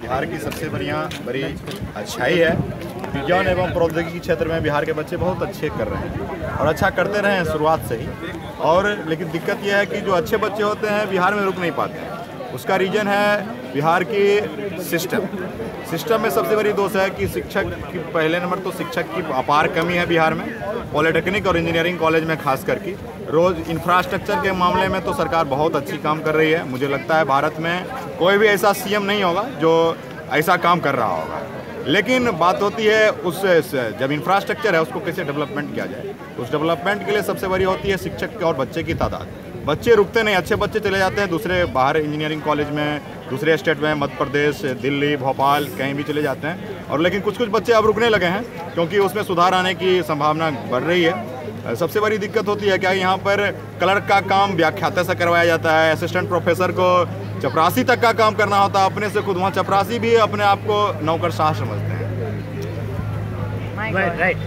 बिहार की सबसे बढ़िया, बड़ी अच्छाई है। विज्ञान एवं प्रौद्योगिकी क्षेत्र में बिहार के बच्चे बहुत अच्छे कर रहे हैं और अच्छा करते रहे हैं शुरुआत से ही। और लेकिन दिक्कत यह है कि जो अच्छे बच्चे होते हैं, बिहार में रुक नहीं पाते। हैं उसका रीज़न है बिहार की सिस्टम। सिस्टम में सबसे बड़ी दोष है कि शिक्षक की पहले नंबर तो शिक्षक की अपार कमी है बिहार में, पॉलिटेक्निक और इंजीनियरिंग कॉलेज में खास करके। रोज़ इंफ्रास्ट्रक्चर के मामले में तो सरकार बहुत अच्छी काम कर रही है। मुझे लगता है भारत में कोई भी ऐसा सीएम नहीं होगा जो ऐसा काम कर रहा होगा। लेकिन बात होती है उस, जब इंफ्रास्ट्रक्चर है, उसको कैसे डेवलपमेंट किया जाए? उस डेवलपमेंट के लिए सबसे बड़ी होती है शिक्षक और बच्चे की तादाद। बच्चे रुकते नहीं, अच्छे बच्चे चले जाते हैं, दूसरे बाहर इंजीनियरिंग कॉलेज में, दूसरे स्टेट में, मध्य प्रदेश, दिल्ली, भोपाल, कहीं भी चले जाते हैं। और लेकिन कुछ कुछ बच्चे अब रुकने लगे हैं, क्योंकि उसमें सुधार आने की संभावना बढ़ रही है। सबसे बड़ी दिक्कत होती है क्या यहाँ पर क्लर्क का काम व्याख्याता से करवाया जाता है असिस्टेंट प्रोफेसर को चपरासी तक का काम करना होता है, अपने से खुद वहाँ चपरासी भी अपने आप को नौकरशाह समझते हैं। Right.